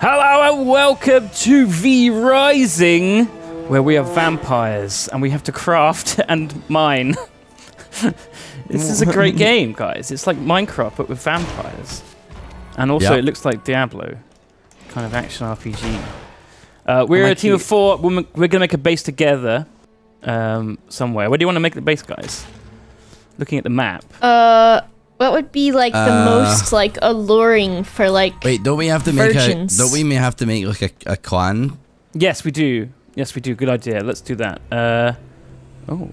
Hello and welcome to V Rising, where we are vampires and we have to craft and mine. this is a great game, guys. It's like Minecraft but with vampires, and also Yep. it looks like Diablo, kind of action RPG. Uh, we're a I a team of four. We're, we're gonna make a base together um, somewhere. Where do you want to make the base, guys? Looking at the map. Uh, what would be like the Uh, most like alluring for like? Wait, don't we have to make a? Don't we may have to make like a, a clan? Yes, we do. Yes, we do. Good idea. Let's do that. Uh, oh,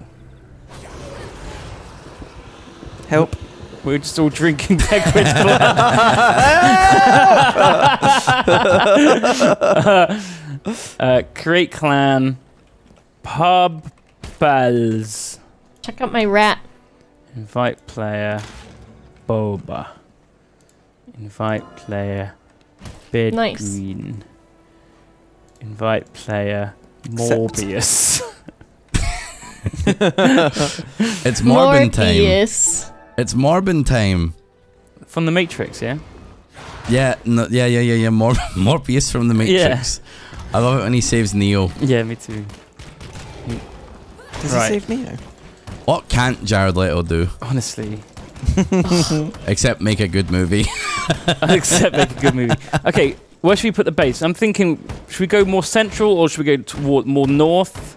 Help. we're just all drinking Dagwood's blood. uh, create clan. Pub pals. Check out my rat. Invite player. Boba. Invite player. Bed Nice. Green. Invite player. Accept. Morbius. It's Morbin time. Morbius. It's Morbin time. From the Matrix, yeah? Yeah, no, yeah, yeah, yeah, yeah. Mor- Morbius from the Matrix. I love it when he saves Neo. Yeah, me too. Does Right. he save Neo? What can't Jared Leto do Honestly. except make a good movie? Except make a good movie. Okay, where should we put the base? I'm thinking, should we go more central or should we go toward more north?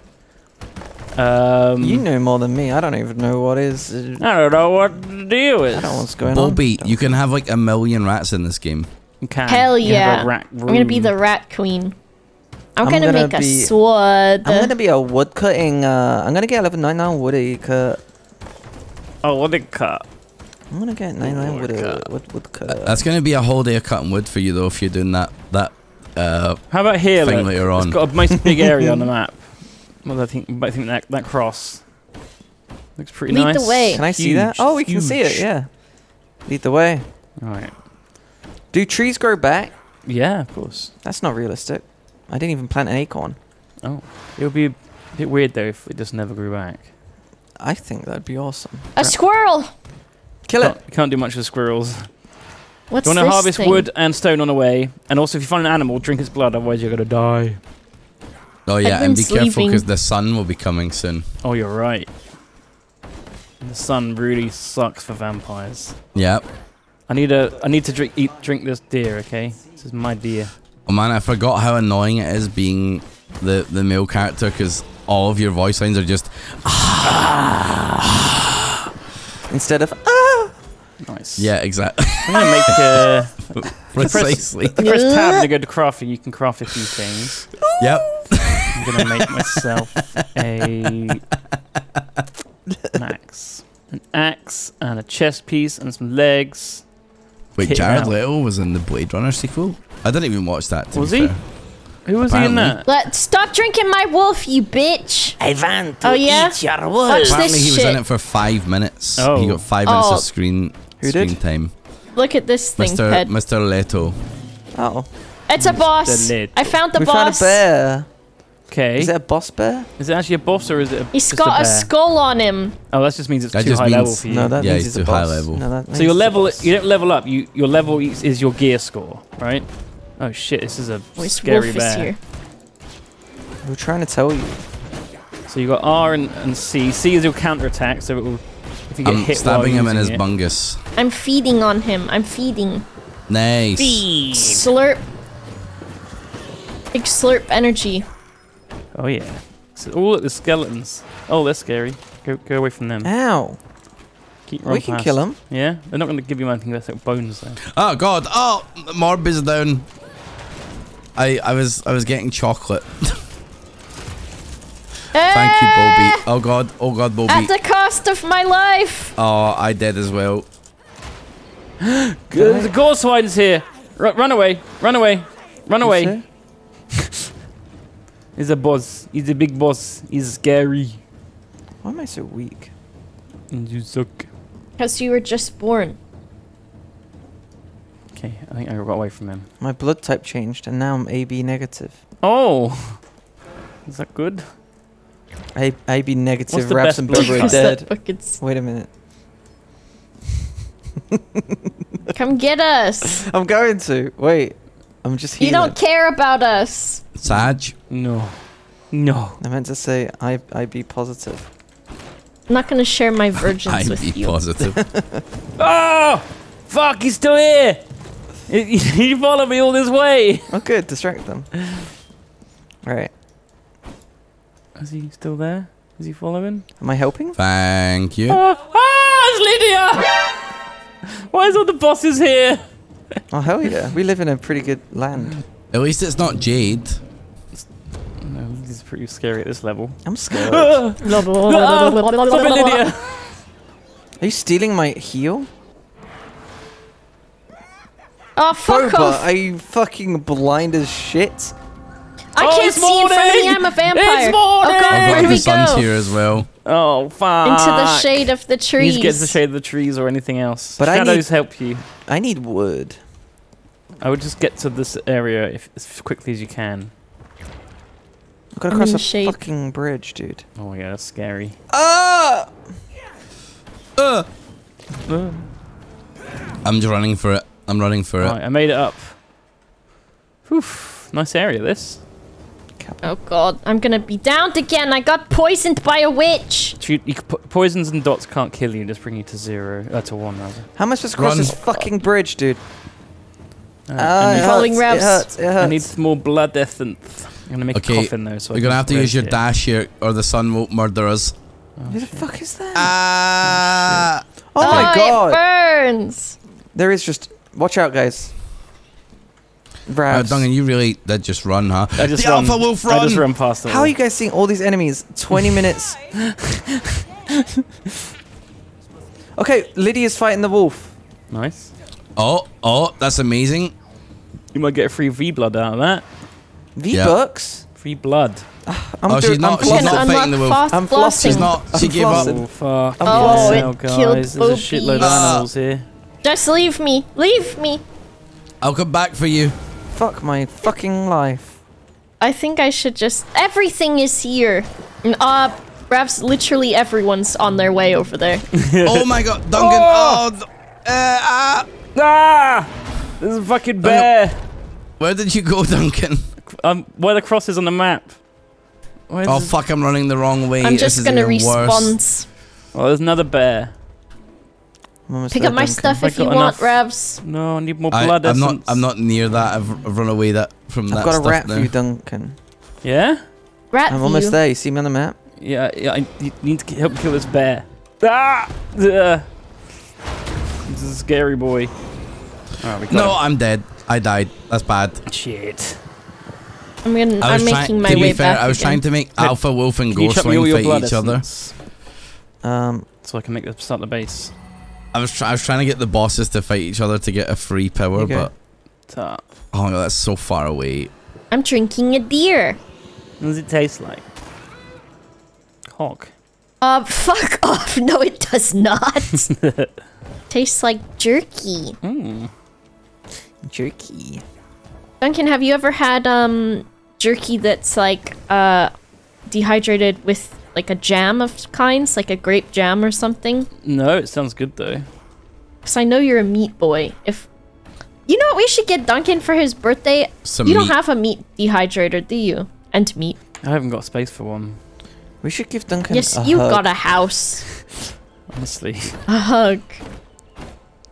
Um, you know more than me. I don't even know what is. Uh, I don't know what the deal is. I don't know what's going on. Bobby, you can have like a million rats in this game. You can. Hell You have yeah. rat I'm gonna be the rat queen. I'm, I'm gonna, gonna make a sword. I'm gonna be a wood cutting. Uh, I'm gonna get level 99 woody cut. Oh, what a cut. I'm gonna get 99 wood, uh, Woodcut. wood, wood cut. That's gonna be a whole day of cutting wood for you though if you're doing that that uh How about here? thing Look? later It's on. got a nice big area on the map. Well, I think, I think that that cross looks pretty Lead nice. the way. Can I see that? Oh, we can see it. Yeah. Lead the way. All right. Do trees grow back? Yeah, of course. That's not realistic. I didn't even plant an acorn. Oh, it would be a bit weird though if it just never grew back. I think that'd be awesome. a squirrel. Kill Can't, it. you can't do much with squirrels. What's you want to harvest thing? wood and stone on the way, and also if you find an animal, drink its blood, otherwise you're gonna die. Oh yeah, and be Everyone's careful because the sun will be coming soon. Oh, you're right. The sun really sucks for vampires. Yep. I need a. I need to drink eat drink this deer. Okay, this is my deer. Oh man, I forgot how annoying it is being the the male character because all of your voice lines are just Instead of ah. Nice. yeah, exactly, I'm gonna make. Uh, precisely. if you press tab to go to crafting. You can craft a few things. yep. I'm gonna make myself a an axe, an axe, and a chest piece, and some legs. Wait, Hit Jared now. Leto was in the Blade Runner sequel. I didn't even watch that. To Was be he? fair. Who was he in that? Let stop drinking my wolf, you bitch. I want to Oh, yeah? eat your Watch wood. this Apparently, he was shit. in it for five minutes. He Oh. got five minutes Oh. of screen Who screen did? time. Look at this thing, Mr. Ped. Mr. Leto. Oh. It's a boss. the lid. I found the we boss. found a bear. Okay. Is that a boss bear? Is it actually a boss or is it a, He's just got a, a, skull on him. Oh, that just means it's That too just high level for you. No, that Yeah, means it's he's a too high level. No, that so your level, you don't level up. You your level is, is your gear score, right? Oh shit, this is a oh, This scary wolf bear. is here. We're trying to tell you. So you got R and, and C. C is your counter attack, so it will if you get I'm hit stabbing him in his using it. bungus. I'm feeding on him. I'm feeding. Nice. Feed. Slurp. Big slurp energy. Oh yeah. So, oh look, the skeletons. Oh, they're scary. Go go away from them. Ow. Keep we can past. kill him. Yeah, they're not going to give you anything that's like bones though. Oh god. Oh, Morb is down. I I was I was getting chocolate. Thank you, Bobby. Eh. Oh god. Oh god, Bobby. At Bobby. the cost of my life. Oh, I did as well. Good. There's a gore swine's here. Run, run away! Run away! Run away! He's a boss. He's a big boss. He's scary. Why am I so weak? And you suck. Because you were just born. Okay, I think I got away from him. My blood type changed and now I'm AB negative. Oh! Is that good? A- AB negative, the Raps best and blood Bubba are dead. Wait a minute. Come get us. I'm going to. Wait. I'm just here. You don't care about us. Sag. No. No. I meant to say I I be positive. I'm not gonna share my virgins I'd with be you. positive. Oh! Fuck, he's still here! He followed me all this way! Oh, good. Distract them. Right. Is he still there? Is he following? Am I helping? Thank you. Oh, ah, it's Lydia! Why is all the bosses here? Oh hell yeah! We live in a pretty good land. At least it's not Jade. No, this is pretty scary at this level. I'm scared. Stop it, blah, blah. Lydia! Are you stealing my heal? Oh, fuck Boba, off. are you fucking blind as shit? I Oh, can't it's see in front of me. I'm a vampire. It's Oh morning. god, I've where got do the we sun's go? here as well. Oh, fuck. Into the shade of the You trees. need to get to the shade of the trees or anything else. But I Shadows help you. I need wood. I would just get to this area if, as quickly as you can. I've got to cross a the shade. fucking bridge, dude. Oh yeah, that's scary. Ah! Uh, Uh, I'm just running for it. I'm running for it. I made it up. Whew, nice area this. Oh god, I'm gonna be downed again. I got poisoned by a witch. You, you, po- poisons and dots can't kill you, just bring you to zero. Uh, to one, rather. How am I supposed to cross Run. this fucking bridge, dude? Uh, I, it need, Following hurts, It hurts. It I hurts. need more blood essence. I'm gonna make Okay, a coffin though, so I We're gonna have to use your rest it. dash here, or the sun won't murder us. Oh, Who the shit. fuck is that? Ah! oh my god! It god! burns. There is just. Watch out, guys. Uh, Duncan, you really did just run, huh? I just the run, alpha wolf I run. just run past them. How are you guys seeing all these enemies 20 minutes? okay, Lydia's fighting the wolf. Nice. Oh, oh, that's amazing. You might get a free V blood out of that. V Yeah. Bucks. Free blood. I'm Oh, she's not- I'm she's not flossing. fighting the wolf. unlock I'm flossing. She's not. She I'm gave up. Oh fuck. I'm Oh, flossing. it Oh, killed guys, there's a shitload of boobies. animals here. Just leave me. Leave me. I'll come back for you. Fuck my fucking life. I think I should just. Everything is here. Uh, Ravs, literally everyone's on their way over there. oh my god, Duncan. Oh, th- uh, ah. Ah! There's a fucking bear. Where did you go, Duncan? Um, where the cross is on the map. Where's Oh fuck, I'm running the wrong way. I'm just is gonna even respawn. Oh, there's another bear. I'm almost Pick there, up my stuff if you got want, enough? Ravs. No, I need more blood I'm not. I'm not near that. I've, I've run away that from that I've got a stuff rat now. for you, Duncan. Yeah? Rat I'm view. almost there. You see me on the map? Yeah, yeah. I you need to k- help kill this bear. Ah! Ugh. This is a scary boy. Alright, we got No, I'm dead. I died. That's bad. Shit. I'm gonna. I was I'm making my to way be fair, back. I was again. trying to make Alpha Wolf and Can you chuck me all gore swine fight blood each other. Um, So I can make the start the base. I was. Try- I was trying to get the bosses to fight each other to get a free power, Okay. but Top. oh my god, that's so far away. I'm drinking a deer. What does it taste like? Cock. Uh, fuck off. No, it does not. Tastes like jerky. Mm. jerky. Duncan, have you ever had um jerky that's like uh dehydrated with like a jam of kinds, like a grape jam or something? No, it sounds good though. Because I know you're a meat boy. If you know what we should get Duncan for his birthday, Some you don't meat. have a meat dehydrator, do you? And meat. I haven't got space for one, We should give Duncan yes, a you hug. got a house. honestly. A hug.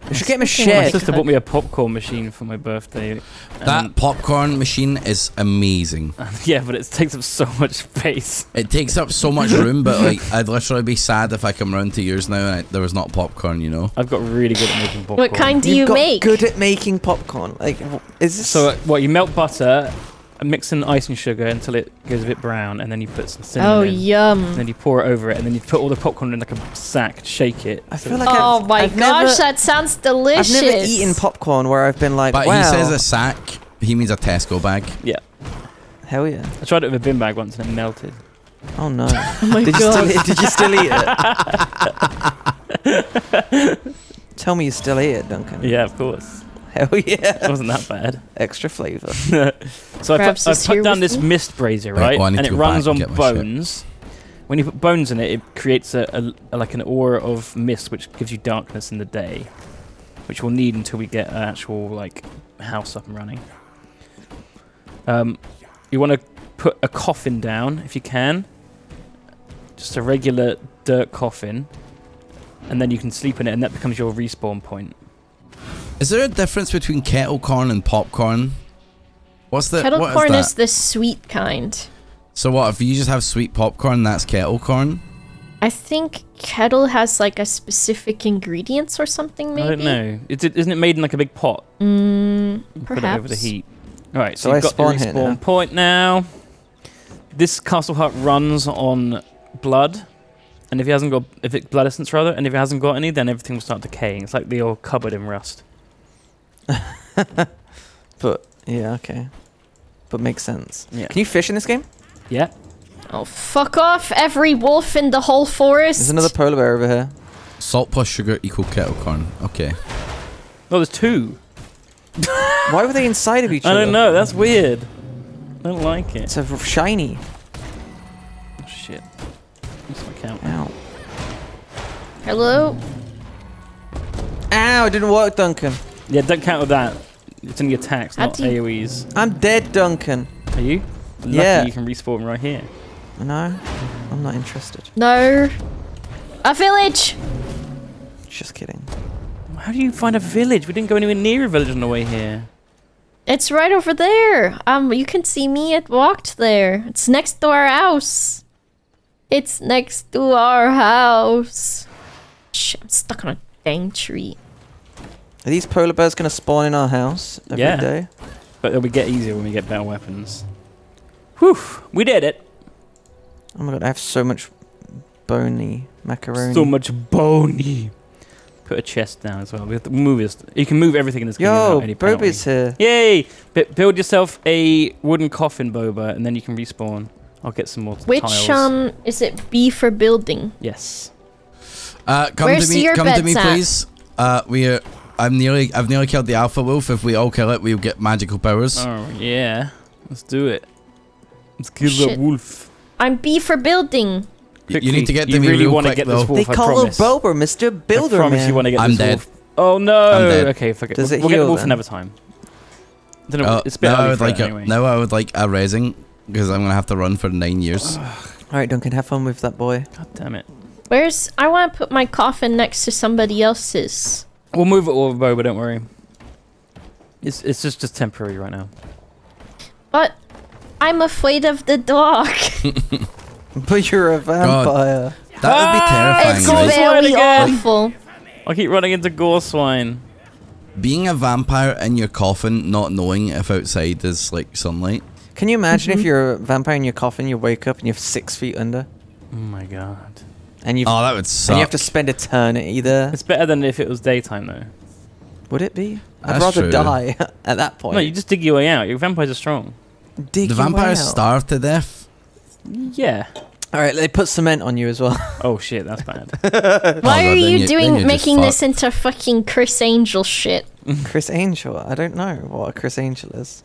We should get him a Speaking of My sister bought me a popcorn machine for my birthday. That popcorn machine is amazing. yeah, but it takes up so much space. It takes up so much room, but like I'd literally be sad if I come round to yours now and I, there was not popcorn. You know. I've got really good at making popcorn. What kind do You've you got make? good at making popcorn. Like, is this... So, uh, what you melt butter, and mix in ice and sugar until it goes a bit brown, and then you put some cinnamon oh in. And yum. then you pour it over it, and then you put all the popcorn in like a sack, shake it. I feel like Oh I've- my I've gosh, never- that sounds delicious. I've delicious. never eaten popcorn where I've been like, But wow. he says a sack. He means a Tesco bag. Yeah. Hell yeah. I tried it with a bin bag once and it melted. Oh no. Oh my did, you god. still, did you still eat it? Tell me you still eat it, Duncan. Yeah, of course. Hell yeah. It wasn't that bad. Extra flavour. so I Perhaps put, I put down this me? mist brazier, Right, right? well, and it runs and on get my shit. bones. When you put bones in it, it creates a, a- a- like an aura of mist, which gives you darkness in the day, which we'll need until we get an actual like house up and running. Um, you want to put a coffin down if you can. Just a regular dirt coffin. And then you can sleep in it, and that becomes your respawn point. Is there a difference between kettle corn and popcorn? What's the Kettle what corn is, is the sweet kind. So what if you just have sweet popcorn? That's kettle corn. I think kettle has like a specific ingredients or something. Maybe. I don't know. Is it, isn't it made in like a big pot? Mm, You Put it over the heat. All right, so, So you've I got the spawn here respawn now. point now. This castle hut runs on blood, and if he hasn't got, if it blood essence rather, and if it hasn't got any, then everything will start decaying. It's like the old cupboard in Rust. But yeah, okay. But makes sense. Yeah. Can you fish in this game? Yeah. Oh, fuck off! Every wolf in the whole forest. There's another polar bear over here. Salt plus sugar equal kettle corn. Okay. Oh, there's two. Why were they inside of each I other? I don't know. That's weird. I don't like it. It's a r- shiny. Oh, shit. What's my count? Ow. Hello. Ow, it didn't work, Duncan. Yeah, don't count with that. It's only attacks, How not you- AoEs. I'm dead, Duncan. Are you? Lucky Yeah. you can respawn right here. No, I'm not interested. No. A village. Just kidding. How do you find a village? We didn't go anywhere near a village on the way here. It's right over there. Um, you can see me. It walked there. It's next to our house. It's next to our house. Shit, I'm stuck on a dang tree. Are these polar bears gonna spawn in our house every day? Yeah. But it'll get easier when we get better weapons. Whew, we did it. Oh my god, I have so much bony macaroni. So much bony. Put a chest down as well. We have to move this. You can move everything in this game Yo, without any. Boba's here. Yay! B- build yourself a wooden coffin, Boba, and then you can respawn. I'll get some more Which tiles. um is it B for building? Yes. Uh, come Where's to me, your come to me, at? please. Uh, we are. I'm nearly. I've nearly killed the alpha wolf. If we all kill it, we'll get magical powers. Oh yeah. Let's do it. Let's kill Shit. the wolf. I'm B for building. Y- you need to get you really real wanna quick, get though. this wolf. They I call promise. him Boba, Mr. Builder I promise Man. you want to get I'm this dead. wolf. Oh no! I'm dead. Okay, forget. Does we'll, it we'll get the heal wolf then? another time. I. Uh, it's a bit now I would like it a, anyway. now I would like a raising because I'm gonna have to run for nine years. Alright, Duncan, have fun with that boy. God damn it. Where's I want to put my coffin next to somebody else's. We'll move it over, Boba. Don't worry. It's it's just just temporary right now. But I'm afraid of the dark. But you're a vampire. That would be Ah, terrifying. it's Gore right? swine very awful. I keep running into gore swine. Being a vampire in your coffin, not knowing if outside is like sunlight. Can you imagine Mm-hmm. if you're a vampire in your coffin, you wake up and you're six feet under? Oh my god. And, you've, Oh, that would and you have to spend eternity there? It's better than if it was daytime though. Would it be? I'd That's rather true. die at that point. No, you just dig your way out. Your vampires are strong. Dig the your way vampires out. starve to death. Yeah. Alright, they put cement on you as well. Oh shit, that's bad. Oh, Why God, are then you you- then doing you're just making this into fucking Criss Angel shit? Criss Angel. I don't know what a Criss Angel is.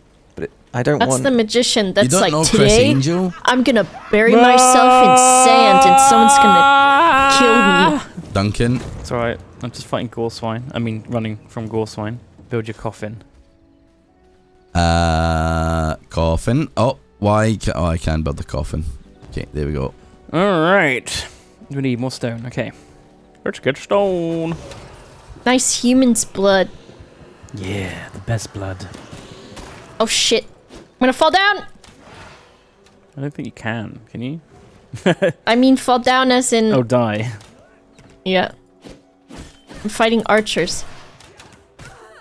But it, I don't That's want... the magician that's you don't like know Chris today Angel? I'm gonna bury myself in sand and someone's gonna kill me. Duncan. It's alright. I'm just fighting gore swine. I mean, running from gore swine. Build your coffin. Uh, coffin. Oh, why? Ca- oh, I can build the coffin. Okay, there we go. Alright. We need more stone. Okay. Let's get stone. Nice human's blood. Yeah, the best blood. Oh shit. I'm gonna fall down! I don't think you can. Can you? I mean fall down as in Oh, die. Yeah. I'm fighting archers.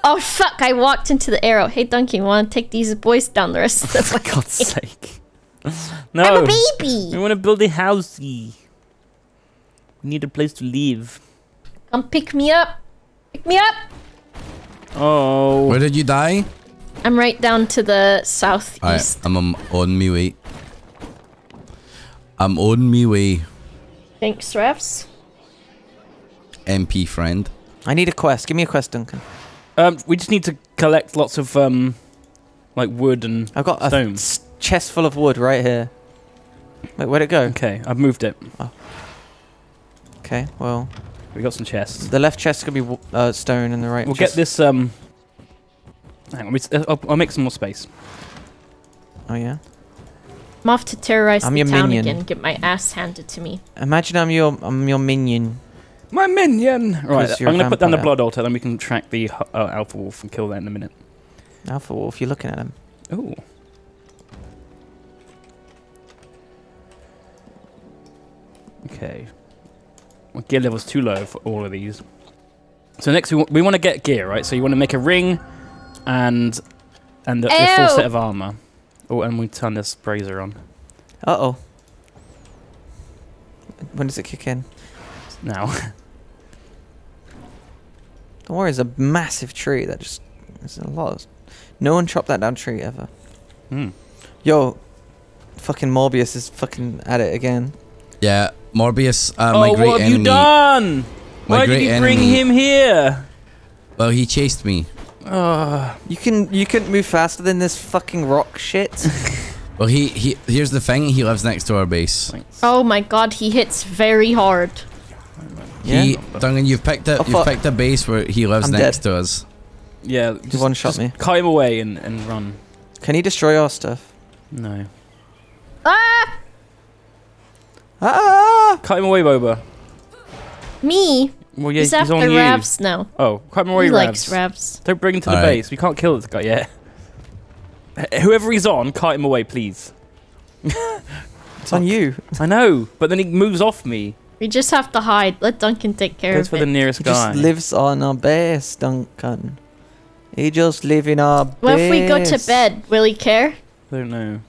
Oh fuck, I walked into the arrow. Hey Duncan, wanna take these boys down the rest of the For way? God's sake. No. I'm No. a We baby! want to build a housey. We need a place to live. Come pick me up! Pick me up! Oh. Where did you die? I'm right down to the Alright, southeast. I'm um, on me way. I'm on me way, Thanks, refs. MP friend. I need a quest. Give me a quest, Duncan. Um, we just need to collect lots of um, like wood and. I've got a Stone. s- chest full of wood right here. Wait, where'd it go? Okay, I've moved it. Okay, well, We got some chests. the left chest could be w- uh, stone and the right We'll chest... get this. Um, hang on, we s- uh, I'll, I'll make some more space. Oh yeah. I'm off to terrorize I'm the your town minion. again get my ass handed to me. Imagine I'm your I'm your minion. My minion! Right, I'm going to put down the blood altar, then we can track the uh, alpha wolf and kill that in a minute. Alpha Wolf, you're looking at him. Ooh. Okay. Well, gear level's too low for all of these. So next we, wa- we want to get gear, right? So you want to make a ring and and the, the full set of armor. Oh, and we turn this brazier on Uh oh. When does it kick in? now. Don't worry, it's a massive tree that just. There's a lot. Of, no one chopped that down tree ever. Hmm. Yo, fucking Morbius is fucking at it again. Yeah, Morbius, uh, my oh, great what have enemy. you done? My Why did great you bring enemy. him here? Well, he chased me. Oh, You can you couldn't move faster than this fucking rock shit. Well, he, he here's the thing. He lives next to our base. thanks. Oh my god, he hits very hard. yeah. He, Duncan, you've picked a Oh, you've picked a base where he lives I'm next dead. to us. Yeah, Just just, one shot just me. Kite him away and, and run. Can he destroy our stuff? No. Ah! Ah! Cut him away, Boba. Me? Well, yeah, he's, he's, after on you. Ravs now. Oh, cut him away, he Ravs. likes Ravs. Don't bring him to the Alright. base. We can't kill this guy yet. Whoever he's on, kite him away, please. It's on you. I know, but then he moves off me. We just have to hide. Let Duncan take care Goes of for it. the nearest He guy. just lives on our base, Duncan. He just lives in our base. well, if we go to bed, will he care? I don't know.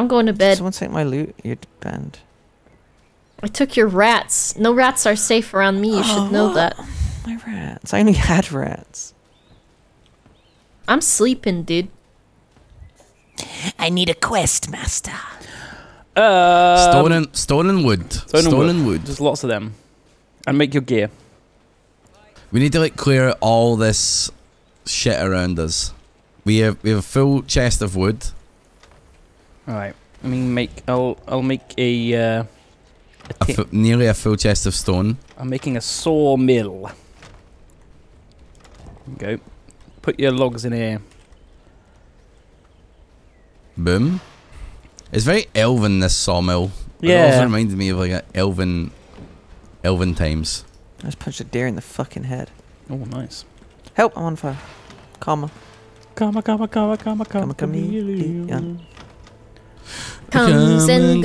I'm going to bed. someone take my loot? You're banned. I took your rats. No rats are safe around me. You should know that. My rats. I only had rats. I'm sleeping, dude. I need a quest, master. Uh, stolen, and stone and wood. Stolen, and Stone wood. wood. Just lots of them. And make your gear. We need to like clear all this shit around us. We have we have a full chest of wood. All right. I mean, make. I'll. I'll make a. Uh, a A nearly a full chest of stone. I'm making a sawmill. Go. Put your logs in here. Boom. It's very elven this sawmill. It Yeah. also reminded me of like a elven elven times. I just punched a deer in the fucking head. Oh, nice. Help! I'm on fire. Karma. Kama, kama, kama, kama, Kama, kama, yeah. Comes Come and and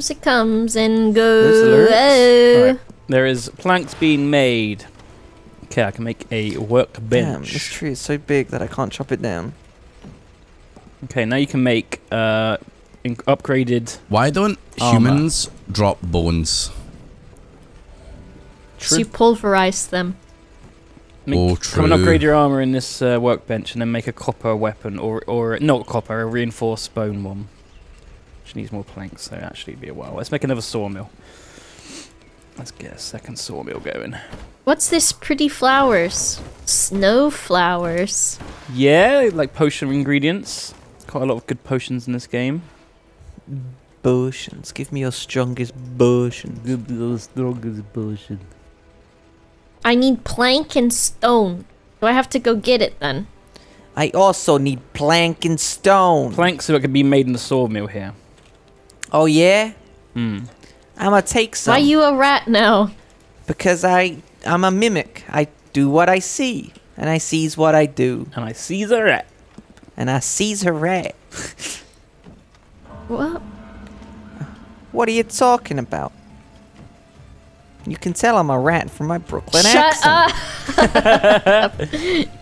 goes. It comes and There's the lyrics. goes. There is planks being made. Okay, I can make a Damn, workbench. this tree is so big that I can't chop it down. Okay, now you can make uh, in- upgraded. Why don't Armor. humans drop bones? So you pulverize them. Make, Oh, Come and upgrade your armor in this uh, workbench, and then make a copper weapon, or or not copper, a reinforced bone one. Which needs more planks, so actually it'd be a while. Let's make another sawmill. Let's get a second sawmill going. What's this pretty flowers? Snow flowers. Yeah, like potion ingredients. Quite a lot of good potions in this game. Potions. Give me your strongest potion. potion. I need plank and stone. Do I have to go get it then? I also need plank and stone. Planks so it can be made in the sawmill here. Oh yeah? Hmm. I'ma take some. Why you a rat now? Because I I'm a mimic. I do what I see. And I sees what I do. And I see a rat. And I sees a rat. What? What are you talking about? You can tell I'm a rat from my Brooklyn Shut accent. up!